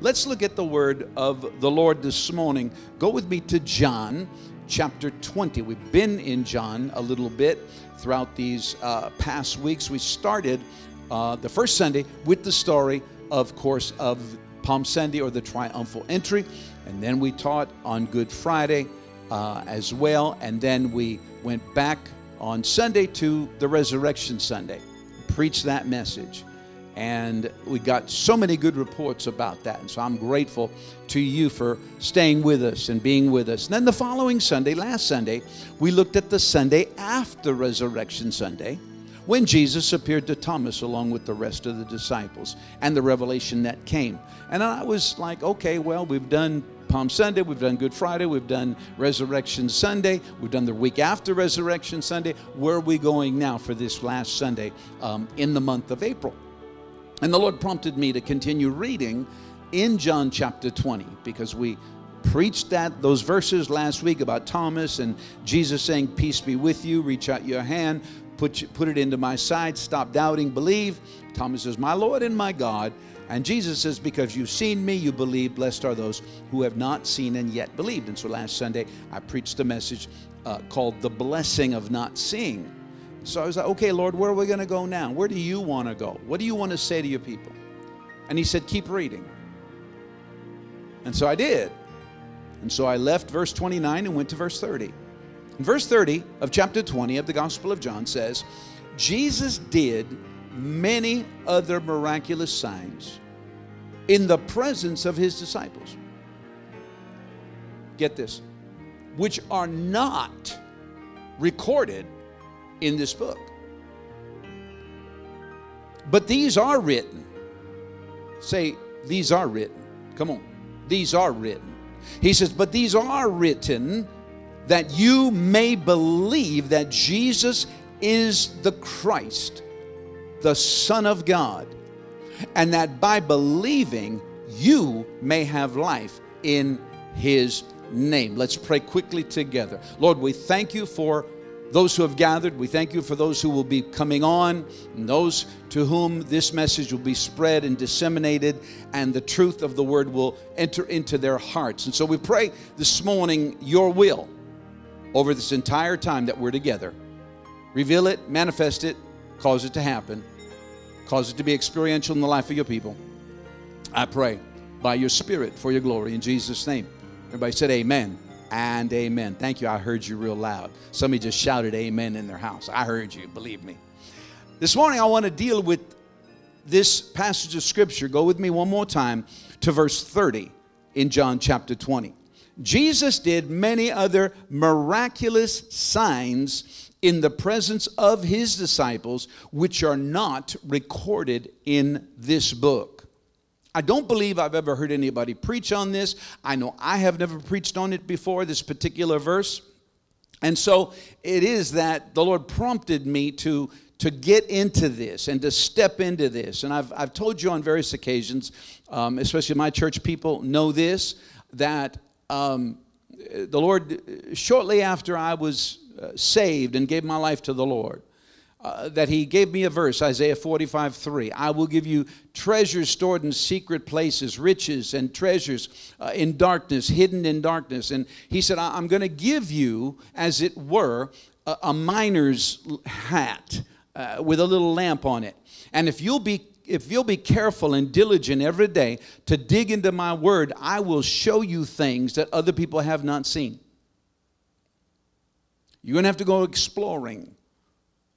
Let's look at the word of the Lord this morning. Go with me to John chapter 20. We've been in John a little bit throughout these uh, past weeks. We started uh, the first Sunday with the story, of course, of Palm Sunday or the triumphal entry. And then we taught on Good Friday uh, as well. And then we went back on Sunday to the Resurrection Sunday, preached that message. And we got so many good reports about that. And so I'm grateful to you for staying with us and being with us. And then the following Sunday, last Sunday, we looked at the Sunday after Resurrection Sunday when Jesus appeared to Thomas along with the rest of the disciples and the revelation that came. And I was like, okay, well, we've done Palm Sunday, we've done Good Friday, we've done Resurrection Sunday, we've done the week after Resurrection Sunday. Where are we going now for this last Sunday um, in the month of April? And the Lord prompted me to continue reading in John chapter 20 because we preached that those verses last week about Thomas and Jesus saying, "Peace be with you." Reach out your hand, put put it into my side. Stop doubting, believe. Thomas says, "My Lord and my God." And Jesus says, Because you've seen me, you believe. Blessed are those who have not seen and yet believed. And so last Sunday, I preached a message uh, called The Blessing of Not Seeing. So I was like, Okay, Lord, where are we going to go now? Where do you want to go? What do you want to say to your people? And He said, Keep reading. And so I did. And so I left verse 29 and went to verse 30. And verse 30 of chapter 20 of the Gospel of John says, Jesus did many other miraculous signs in the presence of his disciples. Get this, which are not recorded in this book. But these are written. Say, these are written. Come on. These are written. He says, but these are written that you may believe that Jesus is the Christ the Son of God, and that by believing you may have life in His name. Let's pray quickly together. Lord, we thank you for those who have gathered. We thank you for those who will be coming on, and those to whom this message will be spread and disseminated, and the truth of the word will enter into their hearts. And so we pray this morning your will over this entire time that we're together. Reveal it, manifest it, cause it to happen. Cause it to be experiential in the life of your people. I pray by your Spirit for your glory in Jesus' name. Everybody said amen and amen. Thank you. I heard you real loud. Somebody just shouted amen in their house. I heard you, believe me. This morning I want to deal with this passage of Scripture. Go with me one more time to verse 30 in John chapter 20. Jesus did many other miraculous signs in the presence of his disciples, which are not recorded in this book. I don't believe I've ever heard anybody preach on this. I know I have never preached on it before, this particular verse. And so it is that the Lord prompted me to, to get into this and to step into this. And I've, I've told you on various occasions, um, especially my church people know this, that um, the Lord, shortly after I was uh, saved and gave my life to the Lord, uh, that he gave me a verse, Isaiah 45 3. I will give you treasures stored in secret places, riches and treasures uh, in darkness, hidden in darkness. And he said, I'm going to give you, as it were, a, a miner's hat uh, with a little lamp on it. And if you'll be if you'll be careful and diligent every day to dig into my word, I will show you things that other people have not seen. You're going to have to go exploring.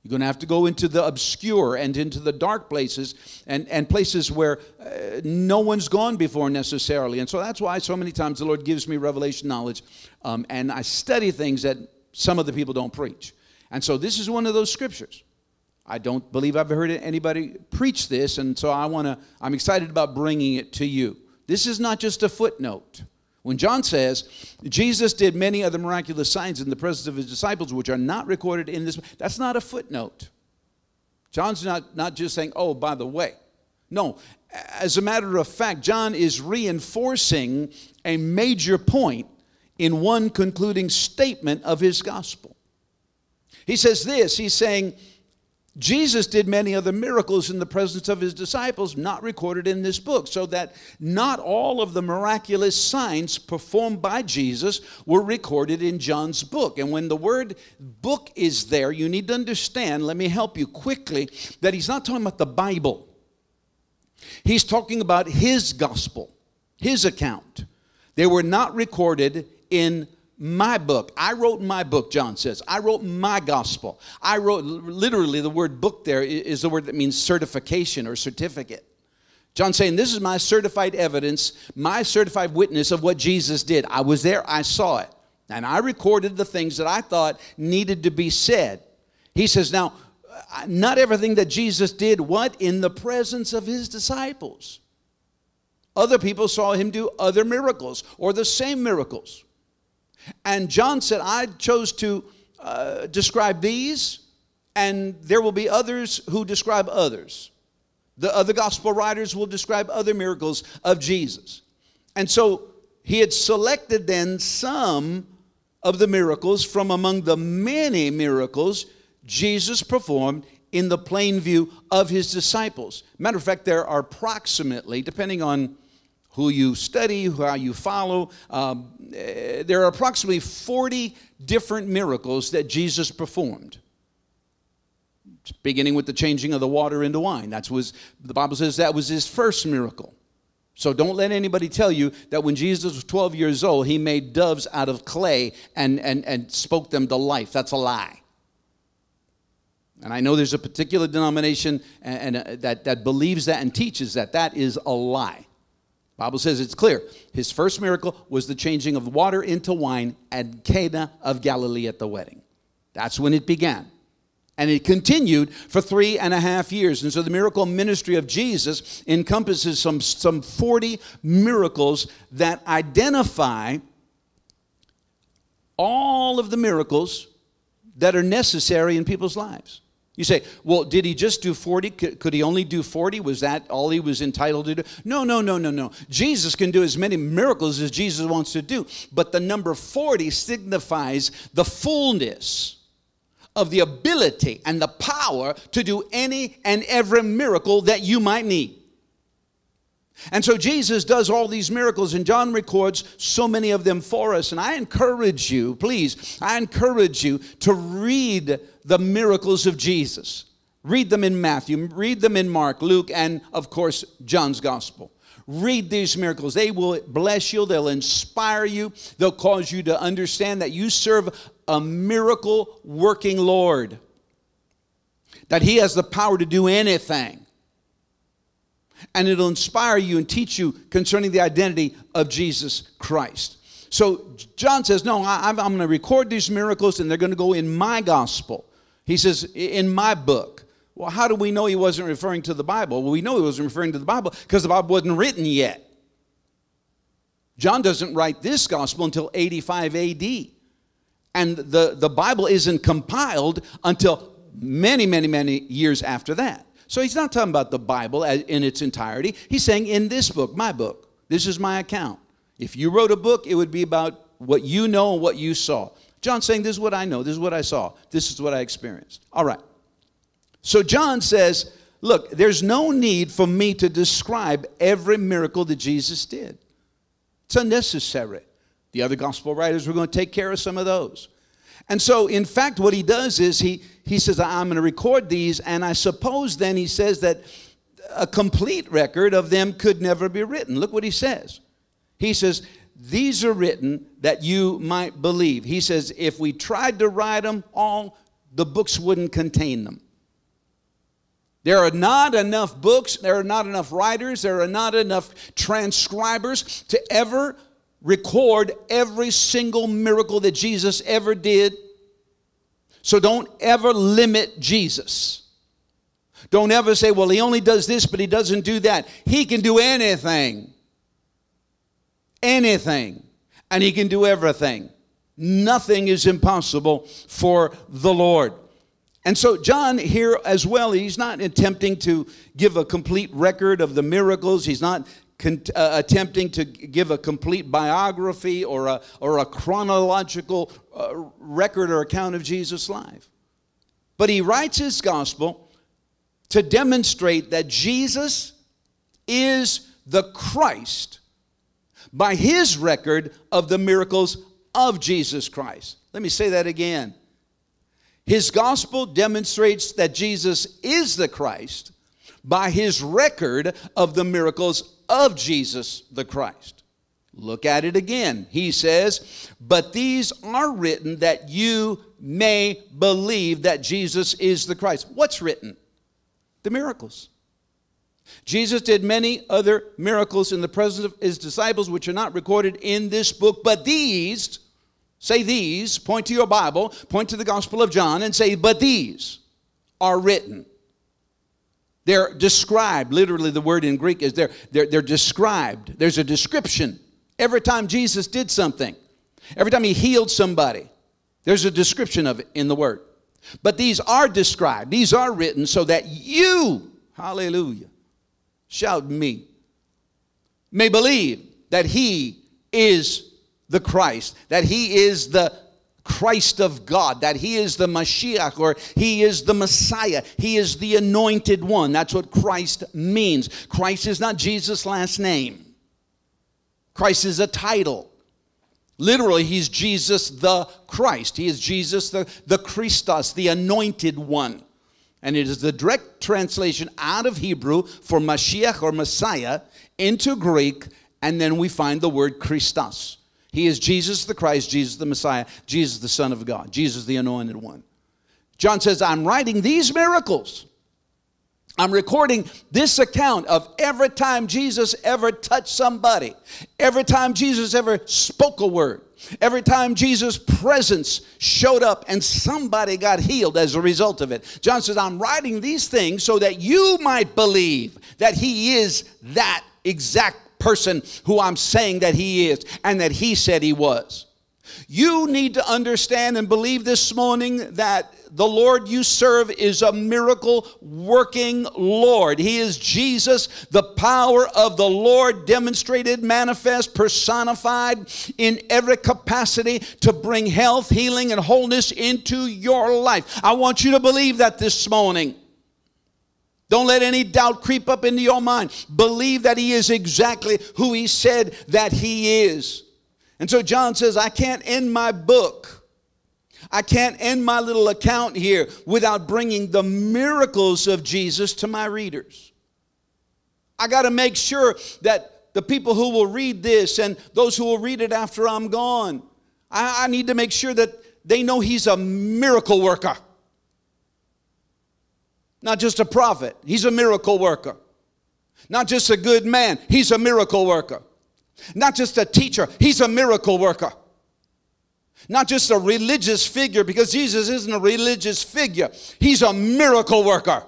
You're going to have to go into the obscure and into the dark places and, and places where uh, no one's gone before necessarily. And so that's why so many times the Lord gives me revelation knowledge um, and I study things that some of the people don't preach. And so this is one of those scriptures. I don't believe I've heard anybody preach this, and so I want to, I'm excited about bringing it to you. This is not just a footnote. When John says, Jesus did many other miraculous signs in the presence of his disciples, which are not recorded in this, that's not a footnote. John's not, not just saying, oh, by the way. No, as a matter of fact, John is reinforcing a major point in one concluding statement of his gospel. He says this He's saying, Jesus did many other miracles in the presence of his disciples, not recorded in this book, so that not all of the miraculous signs performed by Jesus were recorded in John's book. And when the word book is there, you need to understand, let me help you quickly, that he's not talking about the Bible. He's talking about his gospel, his account. They were not recorded in my book. I wrote my book, John says. I wrote my gospel. I wrote, literally, the word book there is the word that means certification or certificate. John saying, This is my certified evidence, my certified witness of what Jesus did. I was there, I saw it. And I recorded the things that I thought needed to be said. He says, Now, uh, not everything that Jesus did, what? In the presence of his disciples. Other people saw him do other miracles or the same miracles. And John said, I chose to uh, describe these, and there will be others who describe others. The other gospel writers will describe other miracles of Jesus. And so he had selected then some of the miracles from among the many miracles Jesus performed in the plain view of his disciples. Matter of fact, there are approximately, depending on who you study, how you follow. Um, eh, there are approximately 40 different miracles that Jesus performed. Beginning with the changing of the water into wine. That's was the Bible says that was his first miracle. So don't let anybody tell you that when Jesus was 12 years old, he made doves out of clay and, and, and spoke them to life. That's a lie. And I know there's a particular denomination and, and uh, that, that believes that and teaches that. That is a lie. Bible says it's clear. His first miracle was the changing of water into wine at Cana of Galilee at the wedding. That's when it began. And it continued for three and a half years. And so the miracle ministry of Jesus encompasses some, some 40 miracles that identify all of the miracles that are necessary in people's lives. You say, well, did he just do 40? Could he only do 40? Was that all he was entitled to do? No, no, no, no, no. Jesus can do as many miracles as Jesus wants to do. But the number 40 signifies the fullness of the ability and the power to do any and every miracle that you might need. And so Jesus does all these miracles, and John records so many of them for us. And I encourage you, please, I encourage you to read the miracles of Jesus. Read them in Matthew, read them in Mark, Luke, and of course, John's Gospel. Read these miracles. They will bless you, they'll inspire you, they'll cause you to understand that you serve a miracle working Lord, that He has the power to do anything and it'll inspire you and teach you concerning the identity of Jesus Christ. So John says, No, I, am going to record these miracles and they're going to go in my gospel. He says, In my book. Well, how do we know he wasn't referring to the Bible? Well, we know he wasn't referring to the Bible because the Bible wasn't written yet. John doesn't write this gospel until 85 AD. And the, the Bible isn't compiled until many, many, many years after that. So he's not talking about the Bible in its entirety. He's saying, in this book, my book, this is my account. If you wrote a book, it would be about what you know and what you saw. John's saying, This is what I know, this is what I saw, this is what I experienced. All right. So John says, Look, there's no need for me to describe every miracle that Jesus did. It's unnecessary. The other gospel writers were going to take care of some of those. And so, in fact, what he does is he, he says, I'm going to record these, and I suppose then he says that a complete record of them could never be written. Look what he says. He says, These are written that you might believe. He says, If we tried to write them all, the books wouldn't contain them. There are not enough books, there are not enough writers, there are not enough transcribers to ever record every single miracle that Jesus ever did. So don't ever limit Jesus. Don't ever say, well, he only does this, but he doesn't do that. He can do anything. Anything. And he can do everything. Nothing is impossible for the Lord. And so, John here as well, he's not attempting to give a complete record of the miracles. He's not con- uh, attempting to give a complete biography or a, or a chronological uh, record or account of Jesus' life. But he writes his gospel to demonstrate that Jesus is the Christ by his record of the miracles of Jesus Christ. Let me say that again. His gospel demonstrates that Jesus is the Christ by his record of the miracles of Jesus the Christ. Look at it again. He says, But these are written that you may believe that Jesus is the Christ. What's written? The miracles. Jesus did many other miracles in the presence of his disciples, which are not recorded in this book, but these, say these, point to your Bible, point to the Gospel of John, and say, but these are written. They're described. Literally, the word in Greek is they're, they're, they're described. There's a description. Every time Jesus did something, every time he healed somebody, there's a description of it in the word. But these are described, these are written so that you, hallelujah, shout me, may believe that he is the Christ, that he is the Christ of God, that he is the Mashiach or he is the Messiah. He is the anointed one. That's what Christ means. Christ is not Jesus' last name, Christ is a title. Literally, he's Jesus the Christ. He is Jesus the, the Christos, the anointed one. And it is the direct translation out of Hebrew for Mashiach or Messiah into Greek, and then we find the word Christos. He is Jesus the Christ, Jesus the Messiah, Jesus the Son of God, Jesus the anointed one. John says, I'm writing these miracles. I'm recording this account of every time Jesus ever touched somebody, every time Jesus ever spoke a word, Every time Jesus' presence showed up and somebody got healed as a result of it. John says, I'm writing these things so that you might believe that he is that exact person who I'm saying that he is and that he said he was. You need to understand and believe this morning that the Lord you serve is a miracle working Lord. He is Jesus, the power of the Lord demonstrated, manifest, personified in every capacity to bring health, healing, and wholeness into your life. I want you to believe that this morning. Don't let any doubt creep up into your mind. Believe that He is exactly who He said that He is. And so John says, I can't end my book I can't end my little account here without bringing the miracles of Jesus to my readers. I got to make sure that the people who will read this and those who will read it after I'm gone, I, I need to make sure that they know He's a miracle worker. Not just a prophet, He's a miracle worker. Not just a good man, He's a miracle worker. Not just a teacher, He's a miracle worker. Not just a religious figure, because Jesus isn't a religious figure, He's a miracle worker.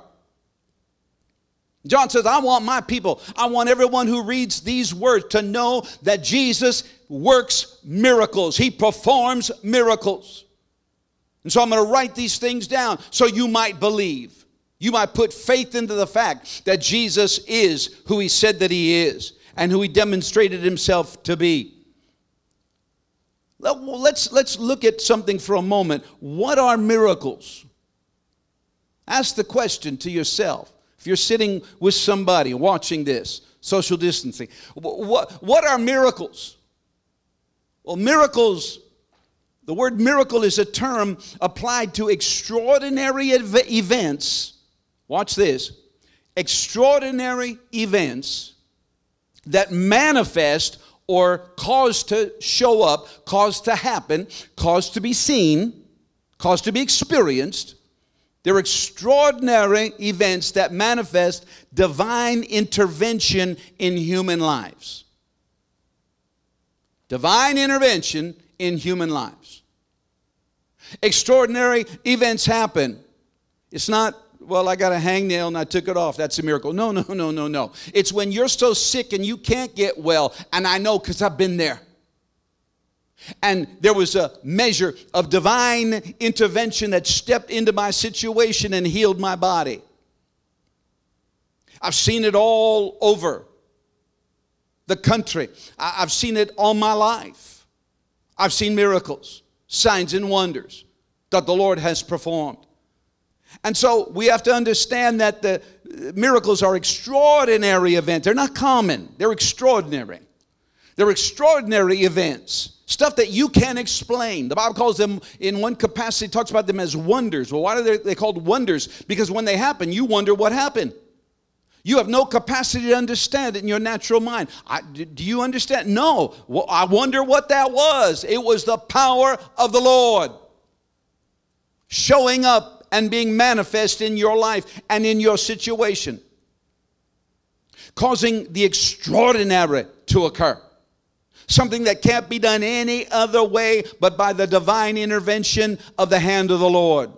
John says, I want my people, I want everyone who reads these words to know that Jesus works miracles, He performs miracles. And so I'm going to write these things down so you might believe. You might put faith into the fact that Jesus is who He said that He is and who He demonstrated Himself to be. Let's, let's look at something for a moment. What are miracles? Ask the question to yourself. If you're sitting with somebody watching this, social distancing, what, what are miracles? Well, miracles, the word miracle is a term applied to extraordinary ev- events. Watch this extraordinary events that manifest or cause to show up, cause to happen, cause to be seen, cause to be experienced. They're extraordinary events that manifest divine intervention in human lives. Divine intervention in human lives. Extraordinary events happen. It's not well, I got a hangnail and I took it off. That's a miracle. No, no, no, no, no. It's when you're so sick and you can't get well, and I know because I've been there. And there was a measure of divine intervention that stepped into my situation and healed my body. I've seen it all over the country, I've seen it all my life. I've seen miracles, signs, and wonders that the Lord has performed. And so we have to understand that the uh, miracles are extraordinary events. They're not common, they're extraordinary. They're extraordinary events, stuff that you can't explain. The Bible calls them, in one capacity, talks about them as wonders. Well, why are they, they called wonders? Because when they happen, you wonder what happened. You have no capacity to understand it in your natural mind. I, do you understand? No. Well, I wonder what that was. It was the power of the Lord showing up and being manifest in your life and in your situation, causing the extraordinary to occur. Something that can't be done any other way but by the divine intervention of the hand of the Lord.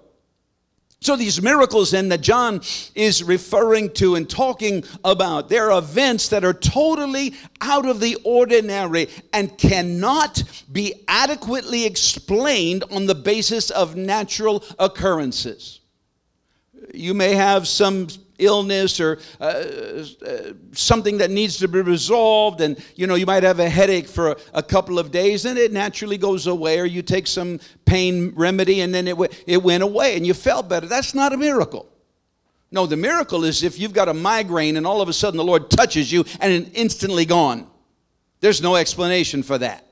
So these miracles then that John is referring to and talking about, they're events that are totally out of the ordinary and cannot be adequately explained on the basis of natural occurrences. You may have some illness or uh, uh, something that needs to be resolved and you know you might have a headache for a, a, couple of days and it naturally goes away or you take some pain remedy and then it, it went away and you felt better. That's not a miracle. No the miracle is if you've got a migraine and all of a sudden the lord touches you and it's instantly gone. There's no explanation for that.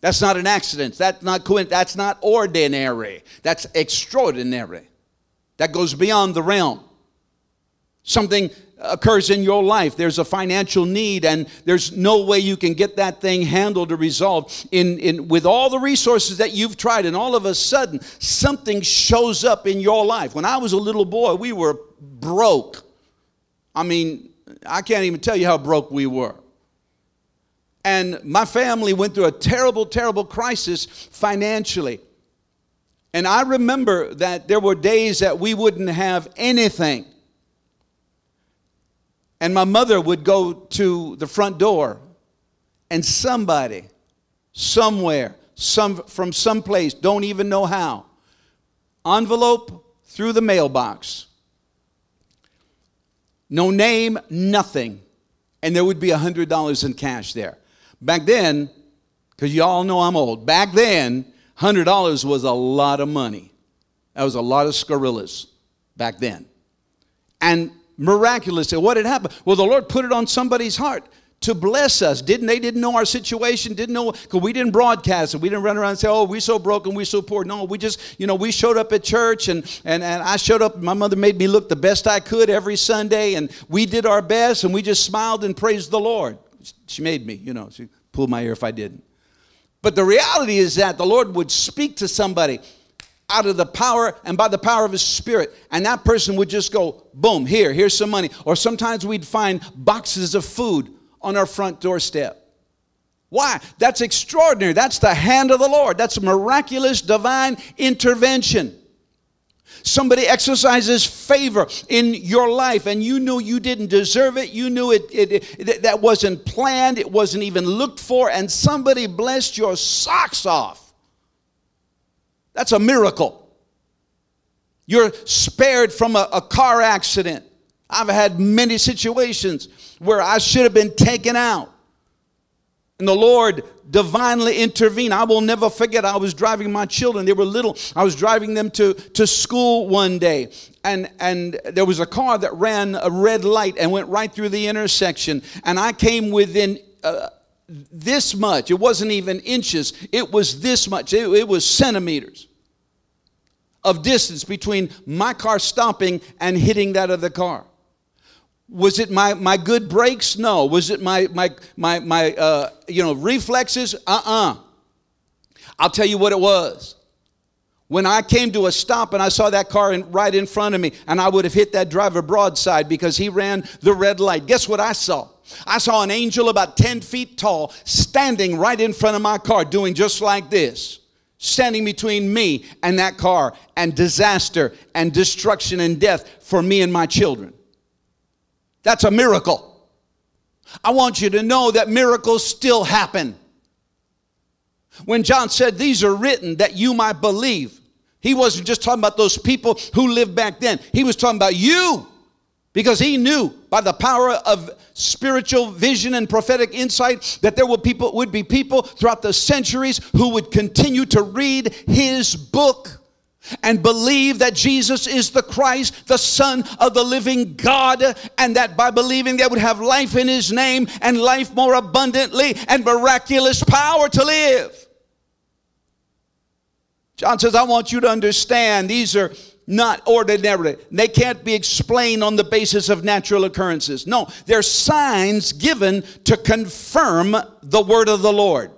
That's not an accident. That's not that's not ordinary. That's extraordinary. That goes beyond the realm Something occurs in your life. There's a financial need, and there's no way you can get that thing handled or resolved in, in, with all the resources that you've tried. And all of a sudden, something shows up in your life. When I was a little boy, we were broke. I mean, I can't even tell you how broke we were. And my family went through a terrible, terrible crisis financially. And I remember that there were days that we wouldn't have anything. And my mother would go to the front door, and somebody, somewhere, some, from some place, don't even know how, envelope through the mailbox, no name, nothing, and there would be a $100 in cash there. Back then, because you all know I'm old, back then, $100 was a lot of money. That was a lot of scarillas back then. And miraculously. What had happened? Well, the Lord put it on somebody's heart to bless us. Didn't they didn't know our situation, didn't know because we didn't broadcast it. We didn't run around and say, Oh, we're so broken, we're so poor. No, we just, you know, we showed up at church and and, and I showed up, my mother made me look the best I could every Sunday, and we did our best and we just smiled and praised the Lord. She made me, you know, she pulled my ear if I didn't. But the reality is that the Lord would speak to somebody out of the power and by the power of his spirit. And that person would just go boom here here's some money. Or sometimes we'd find boxes of food on our front doorstep. Why? That's extraordinary. That's the hand of the lord. That's miraculous divine intervention. Somebody exercises favor in your life and you knew you didn't deserve it. You knew it, it, it, that wasn't planned. It wasn't even looked for. And somebody blessed your socks off that's a miracle. You're spared from a, a car accident. I've had many situations where I should have been taken out. And the Lord divinely intervened. I will never forget, I was driving my children. They were little. I was driving them to, to school one day. And, and there was a car that ran a red light and went right through the intersection. And I came within uh, this much. It wasn't even inches, it was this much, it, it was centimeters of distance between my car stopping and hitting that other car. Was it my, my good brakes? No. Was it my, my, my, my uh, you know, reflexes? Uh-uh. I'll tell you what it was. When I came to a stop and I saw that car in, right in front of me, and I would have hit that driver broadside because he ran the red light. Guess what I saw? I saw an angel about 10 feet tall standing right in front of my car doing just like this standing between me and that car and disaster and destruction and death for me and my children. That's a miracle. I want you to know that miracles still happen. When John said, These are written that you might believe, he wasn't just talking about those people who lived back then, he was talking about you because he knew by the power of spiritual vision and prophetic insight that there would people would be people throughout the centuries who would continue to read his book and believe that Jesus is the Christ, the Son of the living God, and that by believing they would have life in His name and life more abundantly and miraculous power to live. John says, I want you to understand these are not ordinary. They can't be explained on the basis of natural occurrences. No, they're signs given to confirm the word of the Lord.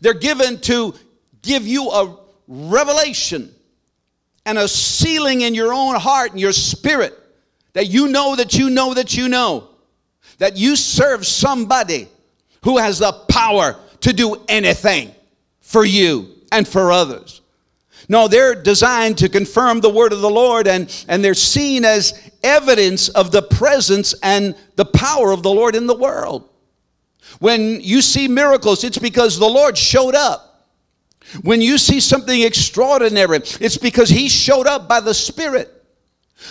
They're given to give you a revelation and a sealing in your own heart and your spirit that you know that you know that you know that you serve somebody who has the power to do anything for you and for others. No, they're designed to confirm the word of the Lord and, and they're seen as evidence of the presence and the power of the Lord in the world. When you see miracles, it's because the Lord showed up. When you see something extraordinary, it's because He showed up by the Spirit.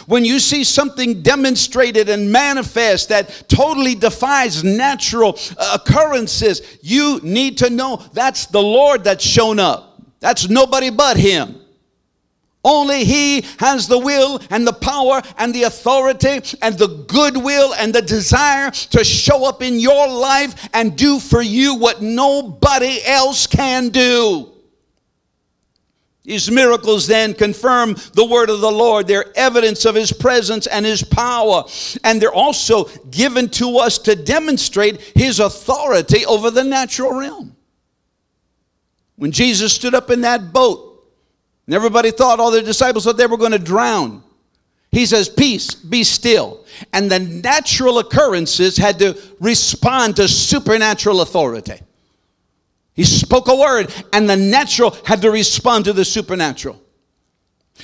When you see something demonstrated and manifest that totally defies natural occurrences, you need to know that's the Lord that's shown up. That's nobody but Him. Only He has the will and the power and the authority and the goodwill and the desire to show up in your life and do for you what nobody else can do. These miracles then confirm the word of the Lord. They're evidence of his presence and his power. And they're also given to us to demonstrate his authority over the natural realm. When Jesus stood up in that boat, and everybody thought, all the disciples thought they were going to drown. He says, Peace, be still. And the natural occurrences had to respond to supernatural authority. He spoke a word, and the natural had to respond to the supernatural.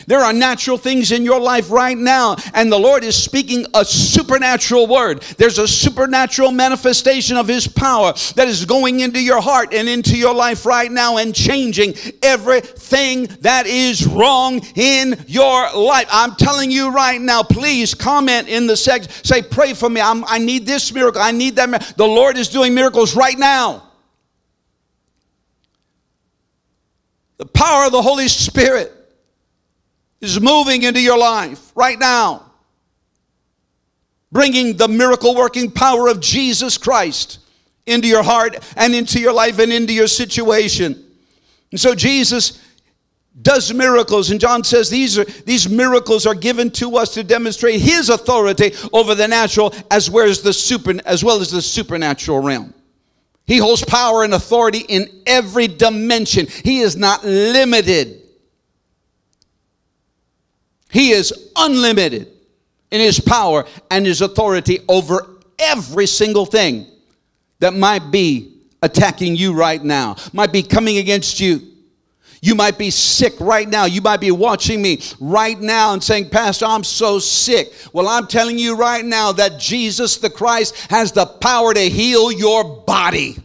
There are natural things in your life right now, and the Lord is speaking a supernatural word. There's a supernatural manifestation of His power that is going into your heart and into your life right now and changing everything that is wrong in your life. I'm telling you right now, please comment in the section. Say, pray for me. I'm, i need this miracle. I need that. Miracle. The Lord is doing miracles right now. The power of the Holy Spirit is moving into your life right now, bringing the miracle working power of Jesus Christ into your heart and into your life and into your situation. And so Jesus does miracles and John says these are these miracles are given to us to demonstrate his authority over the natural as well as the super as well as the supernatural realm. He holds power and authority in every dimension. He is not limited. He is unlimited in his power and his authority over every single thing that might be attacking you right now, might be coming against you. You might be sick right now. You might be watching me right now and saying, Pastor, I'm so sick. Well, I'm telling you right now that Jesus the Christ has the power to heal your body.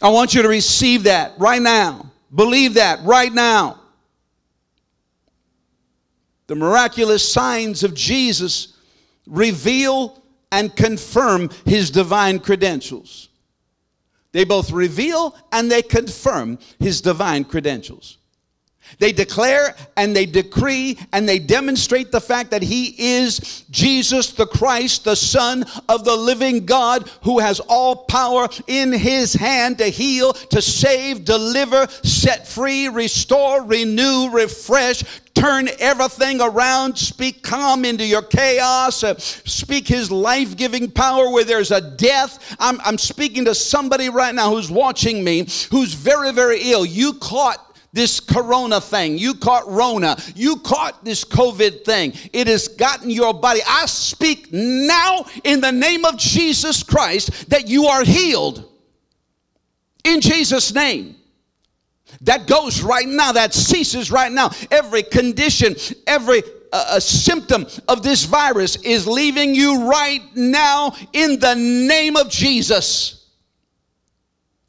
I want you to receive that right now. Believe that right now. The miraculous signs of Jesus reveal and confirm his divine credentials. They both reveal and they confirm his divine credentials. They declare and they decree and they demonstrate the fact that he is Jesus the Christ, the Son of the living God, who has all power in his hand to heal, to save, deliver, set free, restore, renew, refresh, turn everything around, speak calm into your chaos, uh, speak his life giving power where there's a death. I'm, I'm speaking to somebody right now who's watching me who's very, very ill. You caught this corona thing. You caught Rona. You caught this COVID thing. It has gotten your body. I speak now in the name of Jesus Christ that you are healed. In Jesus' name. That goes right now. That ceases right now. Every condition, every uh, symptom of this virus is leaving you right now in the name of Jesus.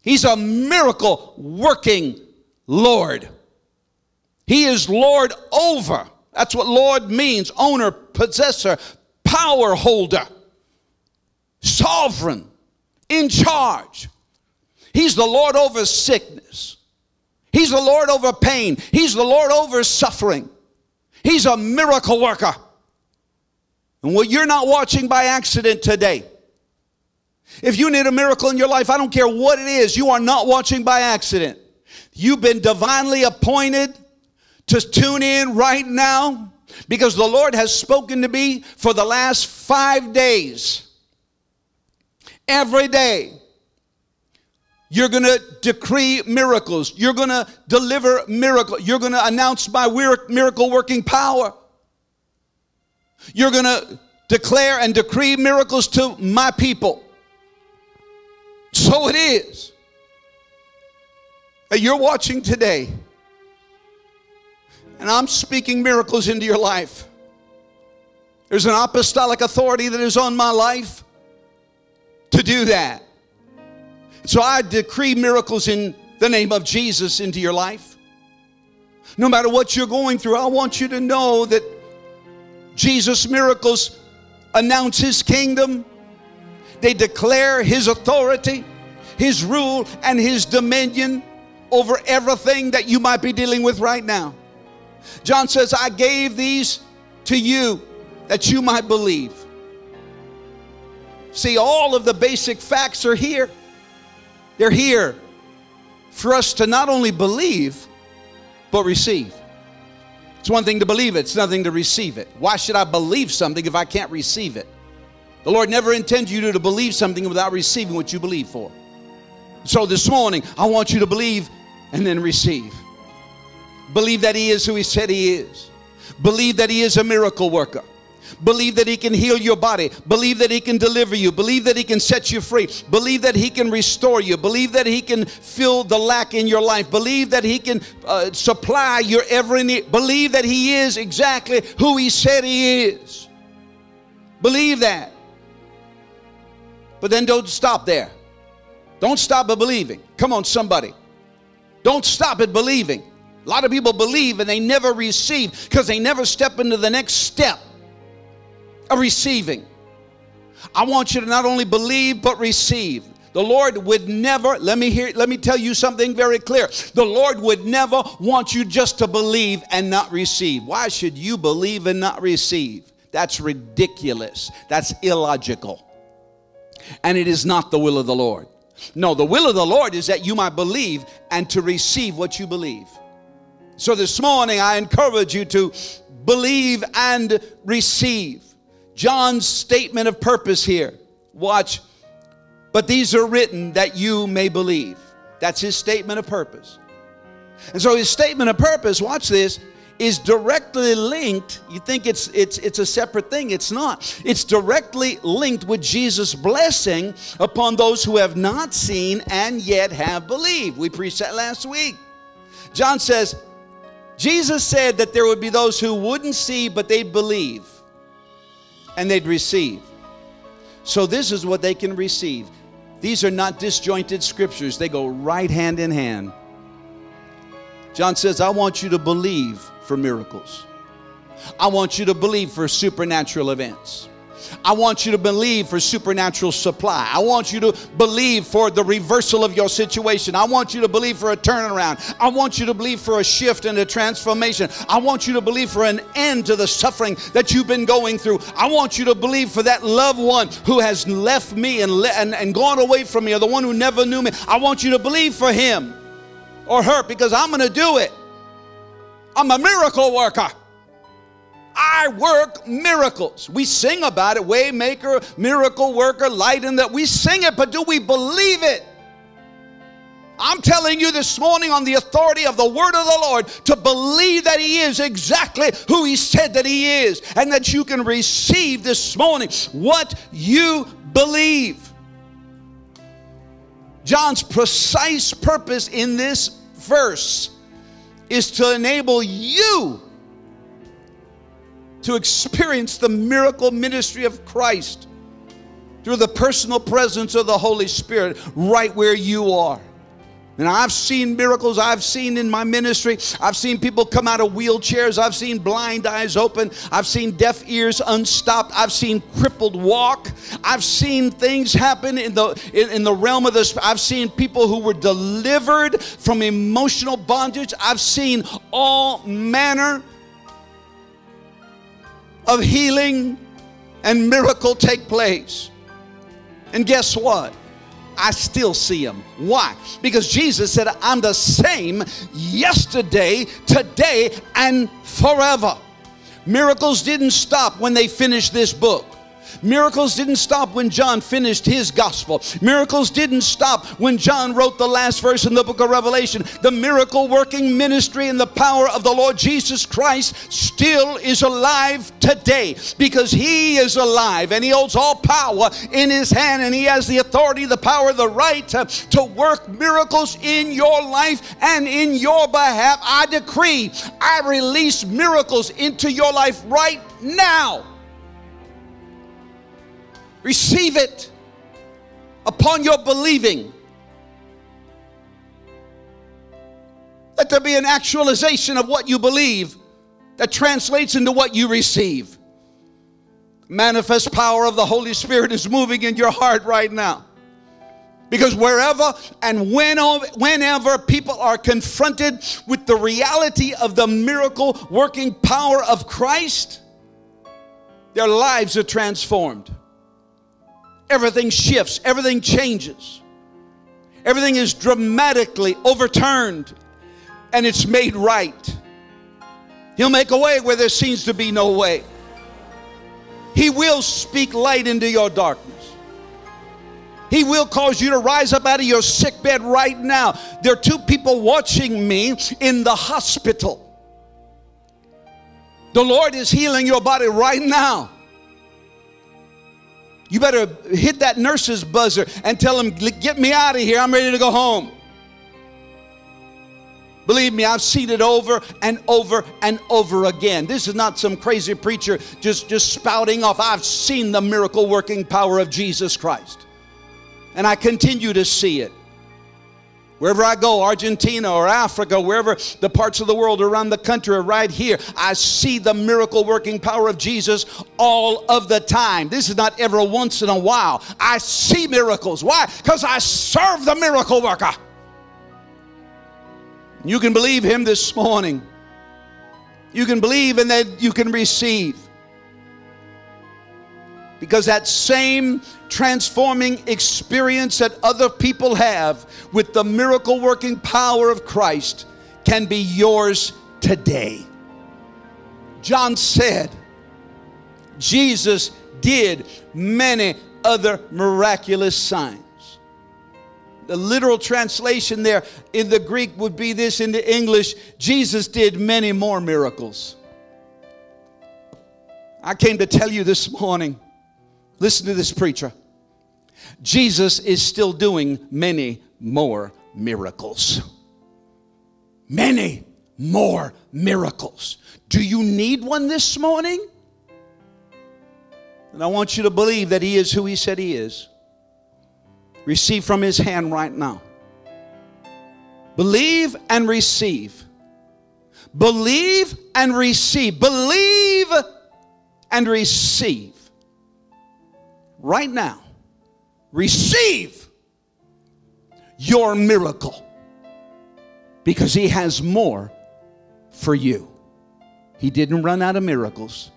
He's a miracle working Lord. He is Lord over. That's what Lord means owner, possessor, power holder, sovereign, in charge. He's the Lord over sickness. He's the Lord over pain. He's the Lord over suffering. He's a miracle worker. And what you're not watching by accident today. If you need a miracle in your life, I don't care what it is, you are not watching by accident. You've been divinely appointed to tune in right now because the Lord has spoken to me for the last five days. Every day, you're going to decree miracles. You're going to deliver miracles. You're going to announce my miracle working power. You're going to declare and decree miracles to my people. So it is. You're watching today, and I'm speaking miracles into your life. There's an apostolic authority that is on my life to do that. So I decree miracles in the name of Jesus into your life. No matter what you're going through, I want you to know that Jesus' miracles announce his kingdom, they declare his authority, his rule, and his dominion over everything that you might be dealing with right now. John says, I gave these to you that you might believe. See, all of the basic facts are here. They're here for us to not only believe, but receive. It's one thing to believe it, it's nothing to receive it. Why should I believe something if I can't receive it? The Lord never intends you to believe something without receiving what you believe for. So this morning, I want you to believe and then receive. Believe that He is who He said He is. Believe that He is a miracle worker. Believe that He can heal your body. Believe that He can deliver you. Believe that He can set you free. Believe that He can restore you. Believe that He can fill the lack in your life. Believe that He can uh, supply your every need. Believe that He is exactly who He said He is. Believe that. But then don't stop there. Don't stop at believing. Come on, somebody. Don't stop at believing. A lot of people believe and they never receive because they never step into the next step of receiving. I want you to not only believe but receive. The Lord would never, let me hear, let me tell you something very clear. The Lord would never want you just to believe and not receive. Why should you believe and not receive? That's ridiculous. That's illogical. And it is not the will of the Lord. No, the will of the Lord is that you might believe and to receive what you believe. So this morning, I encourage you to believe and receive. John's statement of purpose here. Watch. But these are written that you may believe. That's his statement of purpose. And so his statement of purpose, watch this, is directly linked. You think it's it's it's a separate thing. It's not. It's directly linked with Jesus' blessing upon those who have not seen and yet have believed. We preached that last week. John says, Jesus said that there would be those who wouldn't see, but they'd believe and they'd receive. So, this is what they can receive. These are not disjointed scriptures, they go right hand in hand. John says, I want you to believe for miracles. I want you to believe for supernatural events. I want you to believe for supernatural supply. I want you to believe for the reversal of your situation. I want you to believe for a turnaround. I want you to believe for a shift and a transformation. I want you to believe for an end to the suffering that you've been going through. I want you to believe for that loved one who has left me and, le- and, and gone away from me, or the one who never knew me. I want you to believe for him or her because I'm going to do it. I'm a miracle worker. I work miracles. We sing about it, waymaker, miracle worker, light in that. We sing it, but do we believe it? I'm telling you this morning on the authority of the word of the Lord to believe that He is exactly who He said that He is, and that you can receive this morning what you believe. John's precise purpose in this verse is to enable you to experience the miracle ministry of Christ through the personal presence of the Holy Spirit right where you are. And I've seen miracles. I've seen in my ministry. I've seen people come out of wheelchairs. I've seen blind eyes open. I've seen deaf ears unstopped. I've seen crippled walk. I've seen things happen in the in, in the realm of this. I've seen people who were delivered from emotional bondage. I've seen all manner of healing and miracle take place. And guess what? I still see him. Why? Because Jesus said, I'm the same yesterday, today, and forever. Miracles didn't stop when they finished this book. Miracles didn't stop when John finished his gospel. Miracles didn't stop when John wrote the last verse in the book of Revelation. The miracle working ministry and the power of the Lord Jesus Christ still is alive today because he is alive and he holds all power in his hand and he has the authority, the power, the right to, to work miracles in your life and in your behalf. I decree, I release miracles into your life right now. Receive it upon your believing. Let there be an actualization of what you believe that translates into what you receive. Manifest power of the Holy Spirit is moving in your heart right now. Because wherever and whenever people are confronted with the reality of the miracle working power of Christ, their lives are transformed everything shifts, everything changes. Everything is dramatically overturned and it's made right. He'll make a way where there seems to be no way. He will speak light into your darkness. He will cause you to rise up out of your sick bed right now. There are two people watching me in the hospital. The Lord is healing your body right now. You better hit that nurse's buzzer and tell him, Get me out of here. I'm ready to go home. Believe me, I've seen it over and over and over again. This is not some crazy preacher just, just spouting off. I've seen the miracle working power of Jesus Christ. And I continue to see it. Wherever I go, Argentina or Africa, wherever the parts of the world around the country are right here, I see the miracle working power of Jesus all of the time. This is not every once in a while. I see miracles. Why? Because I serve the miracle worker. You can believe him this morning. You can believe and then you can receive. Because that same transforming experience that other people have with the miracle working power of Christ can be yours today. John said, Jesus did many other miraculous signs. The literal translation there in the Greek would be this in the English Jesus did many more miracles. I came to tell you this morning Listen to this preacher. Jesus is still doing many more miracles. Many more miracles. Do you need one this morning? And I want you to believe that He is who He said He is. Receive from His hand right now. Believe and receive. Believe and receive. Believe and receive right now, receive your miracle because He has more for you. He didn't run out of miracles,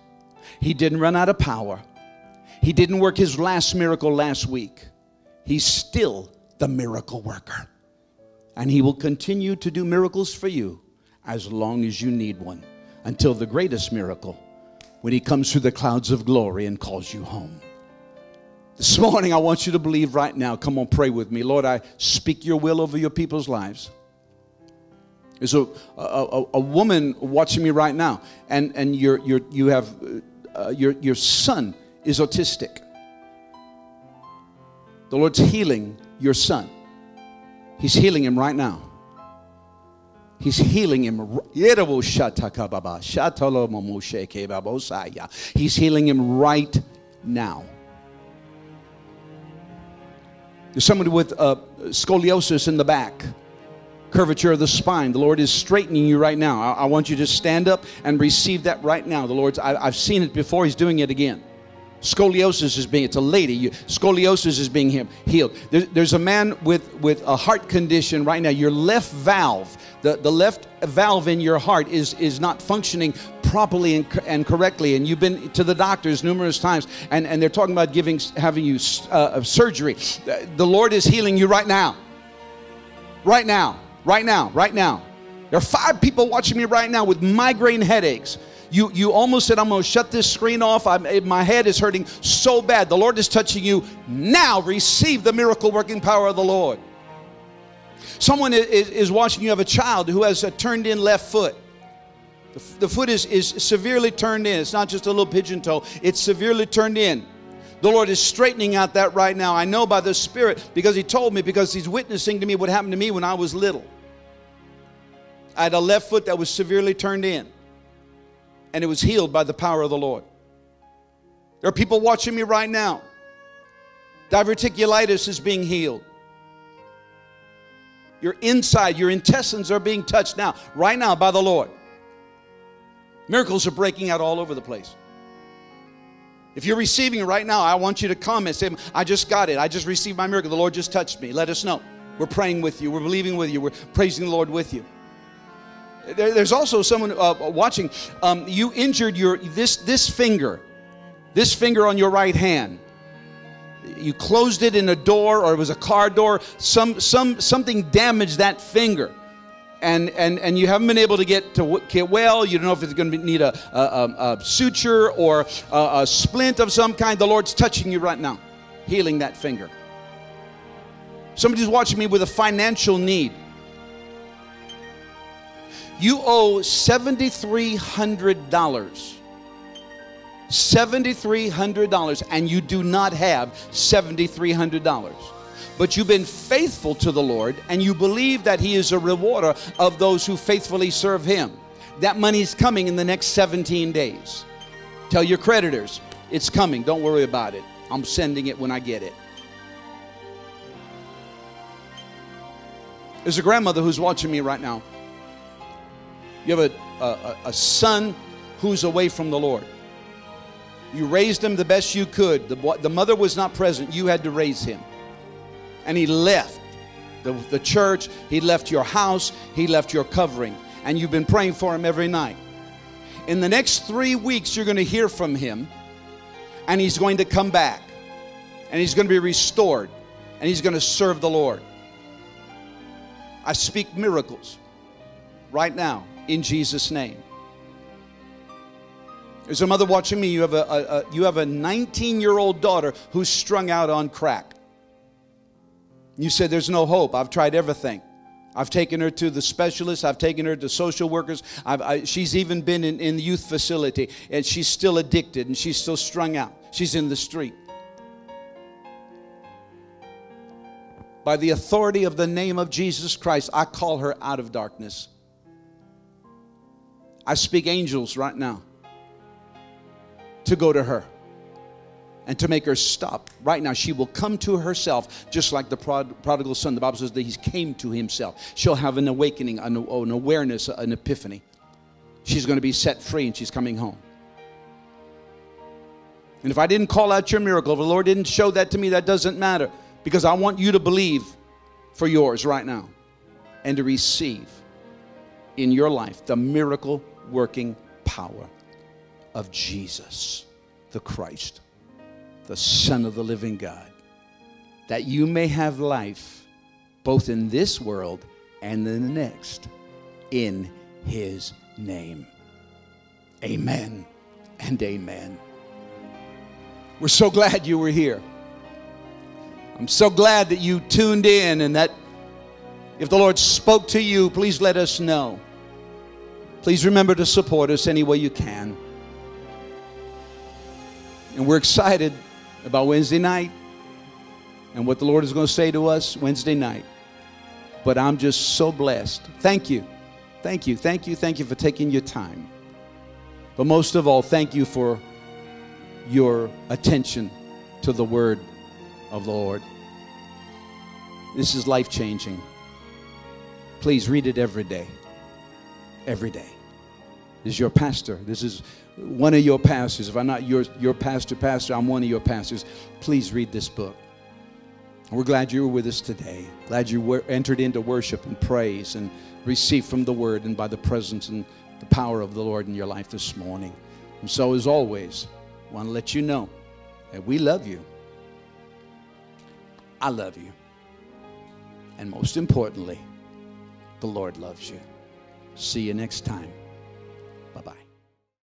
He didn't run out of power, He didn't work His last miracle last week. He's still the miracle worker. And He will continue to do miracles for you as long as you need one until the greatest miracle when He comes through the clouds of glory and calls you home. This morning, I want you to believe right now. Come on, pray with me. Lord, I speak your will over your people's lives. There's a, a, a woman watching me right now, and, and you're, you're, you have, uh, your, your son is autistic. The Lord's healing your son. He's healing him right now. He's healing him. He's healing him right now. There's somebody with uh, scoliosis in the back. curvature of the spine. The Lord is straightening you right now. I, I want you to stand up and receive that right now. The Lord's, I, I've seen it before, He's doing it again. Scoliosis is being, it's a lady, you, scoliosis is being healed. There, there's a man with, with a heart condition right now. Your left valve, the, the left valve in your heart is, is not functioning properly and, and correctly. And you've been to the doctors numerous times and, and they're talking about giving, having you uh, surgery. The Lord is healing you right now. Right now, right now, right now. There are five people watching me right now with migraine headaches. You, you almost said, I'm going to shut this screen off. I'm, my head is hurting so bad. The Lord is touching you. Now receive the miracle working power of the Lord. Someone is, is watching you have a child who has a turned in left foot. The, foot is, is severely turned in. It's not just a little pigeon toe, it's severely turned in. The Lord is straightening out that right now. I know by the Spirit because He told me, because He's witnessing to me what happened to me when I was little. I had a left foot that was severely turned in and it was healed by the power of the Lord. There are people watching me right now. Diverticulitis is being healed. Your inside, your intestines are being touched now, right now, by the Lord. Miracles are breaking out all over the place. If you're receiving it right now, I want you to comment. Say, I just got it. I just received my miracle. The Lord just touched me. Let us know. We're praying with you. We're believing with you. We're praising the Lord with you. There, there's also someone uh, watching. Um, you injured your this this finger, this finger on your right hand. You closed it in a door, or it was a car door. Some some something damaged that finger. And, and, and you haven't been able to get to get well. You don't know if it's going to need a, a, a suture or a, a splint of some kind. The Lord's touching you right now, healing that finger. Somebody's watching me with a financial need. You owe $7,300. $7,300 and you do not have $7,300. But you've been faithful to the Lord and you believe that He is a rewarder of those who faithfully serve Him. That money is coming in the next 17 days. Tell your creditors, it's coming. Don't worry about it. I'm sending it when I get it. There's a grandmother who's watching me right now. You have a, a, a son who's away from the Lord. You raised him the best you could. The, the mother was not present. You had to raise him. And he left the, the church, he left your house, he left your covering. And you've been praying for him every night. In the next three weeks, you're going to hear from him, and he's going to come back, and he's going to be restored, and he's going to serve the Lord. I speak miracles right now in Jesus' name. There's a mother watching me. You have a, a, a you have a 19 year old daughter who's strung out on crack. You said, There's no hope. I've tried everything. I've taken her to the specialists. I've taken her to social workers. I, she's even been in, in the youth facility, and she's still addicted and she's still strung out. She's in the street. By the authority of the name of Jesus Christ, I call her out of darkness. I speak angels right now to go to her and to make her stop. Right now, she will come to herself just like the prod- prodigal son. The Bible says that he came to himself. She'll have an awakening, an, an awareness, an epiphany. She's going to be set free and she's coming home. And if I didn't call out your miracle, if the Lord didn't show that to me, that doesn't matter because I want you to believe for yours right now and to receive in your life the miracle working power of Jesus, the Christ, the Son of the living God, that you may have life both in this world and in the next, in His name. Amen and amen. We're so glad you were here. I'm so glad that you tuned in and that if the Lord spoke to you, please let us know. Please remember to support us any way you can. And we're excited about Wednesday night and what the Lord is going to say to us Wednesday night. But I'm just so blessed. Thank you. Thank you. Thank you. Thank you for taking your time. But most of all, thank you for your attention to the word of the Lord. This is life changing. Please read it every day. Every day. This is your pastor. This is one of your pastors. If I'm not your, your pastor, pastor, I'm one of your pastors. Please read this book. We're glad you were with us today. Glad you were, entered into worship and praise and received from the word and by the presence and the power of the Lord in your life this morning. And so, as always, I want to let you know that we love you. I love you. And most importantly, the Lord loves you. See you next time.